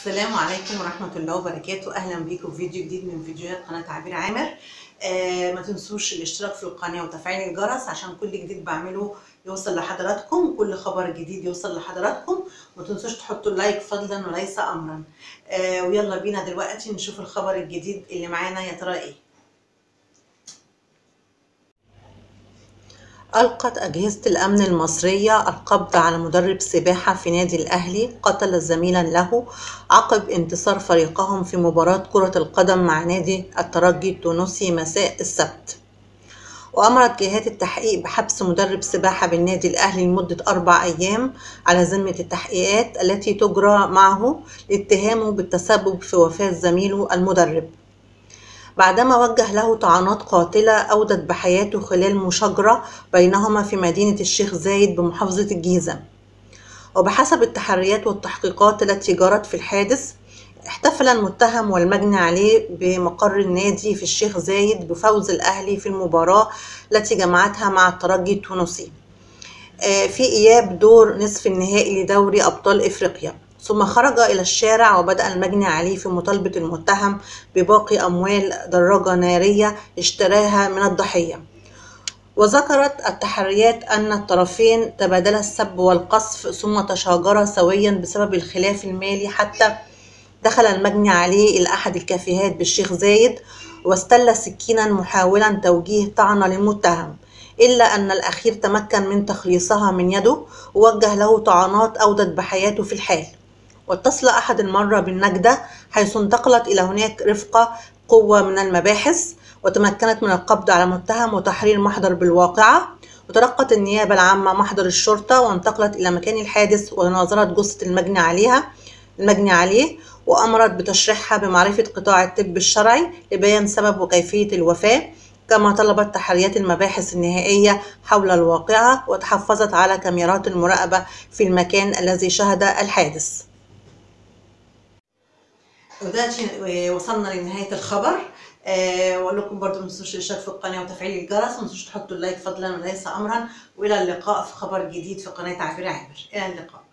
السلام عليكم ورحمة الله وبركاته. أهلا بيكم في فيديو جديد من فيديوهات قناة عبير عامر. آه ما تنسوش الاشتراك في القناة وتفعيل الجرس عشان كل جديد بعمله يوصل لحضراتكم كل خبر جديد يوصل لحضراتكم. ما تنسوش تحطوا اللايك فضلا وليس أمرا. آه ويلا بينا دلوقتي نشوف الخبر الجديد اللي معانا يا ترى إيه؟ ألقت أجهزة الأمن المصرية القبض على مدرب سباحة في نادي الأهلي قتل زميلا له عقب انتصار فريقهم في مباراة كرة القدم مع نادي الترجي التونسي مساء السبت. وأمرت جهات التحقيق بحبس مدرب سباحة بالنادي الأهلي لمدة أربع أيام على ذمة التحقيقات التي تجرى معه لاتهامه بالتسبب في وفاة زميله المدرب. بعدما وجه له طعنات قاتلة أودت بحياته خلال مشاجرة بينهما في مدينة الشيخ زايد بمحافظة الجيزة. وبحسب التحريات والتحقيقات التي جرت في الحادث احتفل المتهم والمجني عليه بمقر النادي في الشيخ زايد بفوز الأهلي في المباراة التي جمعتها مع الترجي التونسي. في إياب دور نصف النهائي لدوري أبطال إفريقيا. ثم خرج إلى الشارع وبدأ المجني عليه في مطالبة المتهم بباقي أموال دراجة نارية اشتراها من الضحية. وذكرت التحريات أن الطرفين تبادلا السب والقصف ثم تشاجرا سويا بسبب الخلاف المالي حتى دخل المجني عليه إلى أحد الكافيهات بالشيخ زايد واستل سكينا محاولا توجيه طعنة للمتهم إلا أن الأخير تمكن من تخليصها من يده ووجه له طعنات أودت بحياته في الحال. واتصل أحد المرة بالنجدة حيث انتقلت إلى هناك رفقة قوة من المباحث وتمكنت من القبض على متهم وتحرير محضر بالواقعة وتلقت النيابة العامة محضر الشرطة وانتقلت إلى مكان الحادث وناظرت جثة المجني عليها المجني عليه وأمرت بتشريحها بمعرفة قطاع الطب الشرعي لبيان سبب وكيفية الوفاة كما طلبت تحريات المباحث النهائية حول الواقعة وتحفظت على كاميرات المراقبة في المكان الذي شهد الحادث. ودلوقتي وصلنا لنهاية الخبر. أه واقول لكم برضو ما تنسوش الاشتراك في القناة وتفعيل الجرس. وما تنسوش تحطوا اللايك فضلا وليس امرا. وإلى اللقاء في خبر جديد في قناة عبير عامر إلى اللقاء.